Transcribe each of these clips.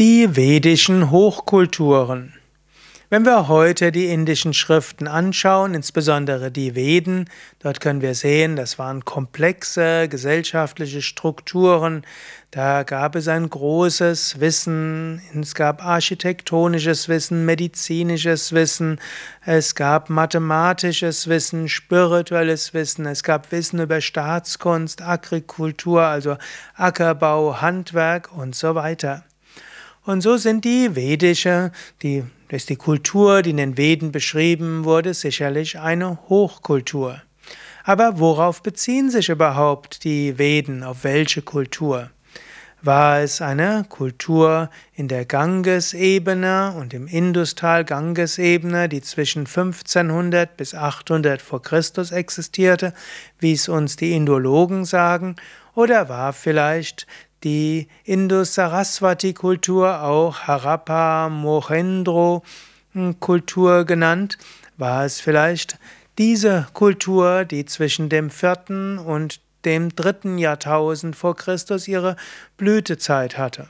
Die vedischen Hochkulturen. Wenn wir heute die indischen Schriften anschauen, insbesondere die Veden, dort können wir sehen, das waren komplexe gesellschaftliche Strukturen. Da gab es ein großes Wissen, es gab architektonisches Wissen, medizinisches Wissen, es gab mathematisches Wissen, spirituelles Wissen, es gab Wissen über Staatskunst, Agrikultur, also Ackerbau, Handwerk und so weiter. Und so sind die vedische, die, das ist die Kultur, die in den Veden beschrieben wurde, sicherlich eine Hochkultur. Aber worauf beziehen sich überhaupt die Veden? Auf welche Kultur? War es eine Kultur in der Gangesebene und im Industal Gangesebene, die zwischen 1500 bis 800 vor Christus existierte, wie es uns die Indologen sagen? Oder war vielleicht die Indus-Saraswati-Kultur, auch Harappa, Mohendro-Kultur genannt, war es vielleicht diese Kultur, die zwischen dem vierten und dem dritten Jahrtausend vor Christus ihre Blütezeit hatte.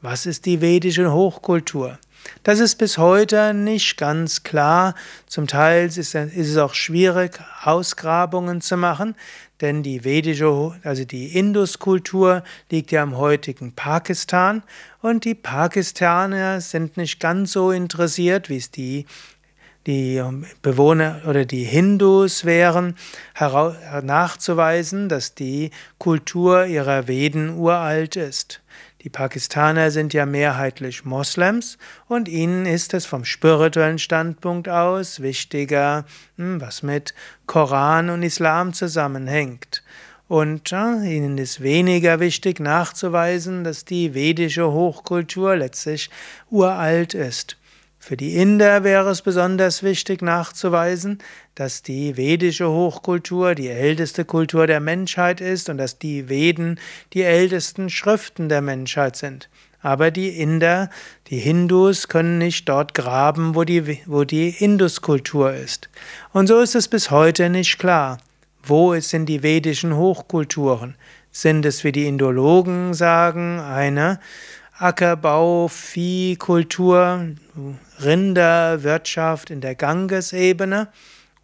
Was ist die vedische Hochkultur? Das ist bis heute nicht ganz klar. Zum Teil ist es auch schwierig, Ausgrabungen zu machen, denn die vedische, also die Induskultur liegt ja im heutigen Pakistan und die Pakistaner sind nicht ganz so interessiert, wie es die die Bewohner oder die Hindus wären, nachzuweisen, dass die Kultur ihrer Veden uralt ist. Die Pakistaner sind ja mehrheitlich Moslems und ihnen ist es vom spirituellen Standpunkt aus wichtiger, hm, was mit Koran und Islam zusammenhängt. Und ja, ihnen ist weniger wichtig nachzuweisen, dass die vedische Hochkultur letztlich uralt ist. Für die Inder wäre es besonders wichtig nachzuweisen, dass die vedische Hochkultur die älteste Kultur der Menschheit ist und dass die Veden die ältesten Schriften der Menschheit sind. Aber die Inder, die Hindus können nicht dort graben, wo die, wo die Induskultur ist. Und so ist es bis heute nicht klar. Wo sind die vedischen Hochkulturen? Sind es, wie die Indologen sagen, eine Ackerbau, Viehkultur, Rinderwirtschaft in der Gangesebene?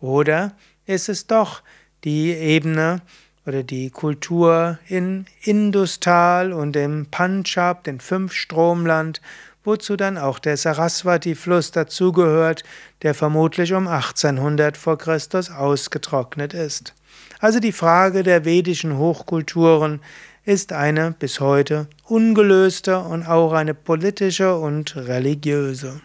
Oder ist es doch die Ebene oder die Kultur in Industal und im Punjab, dem Fünfstromland, wozu dann auch der Saraswati-Fluss dazugehört, der vermutlich um 1800 vor Christus ausgetrocknet ist. Also die Frage der vedischen Hochkulturen ist eine bis heute ungelöste und auch eine politische und religiöse.